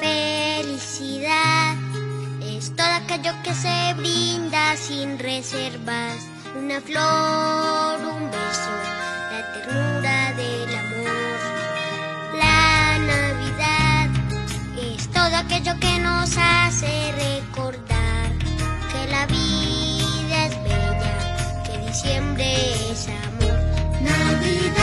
Felicidad es todo aquello que se brinda sin reservas. Una flor, un beso, la ternura del amor. La Navidad es todo aquello que nos hace recordar que la vida es bella, que diciembre es amor. Navidad.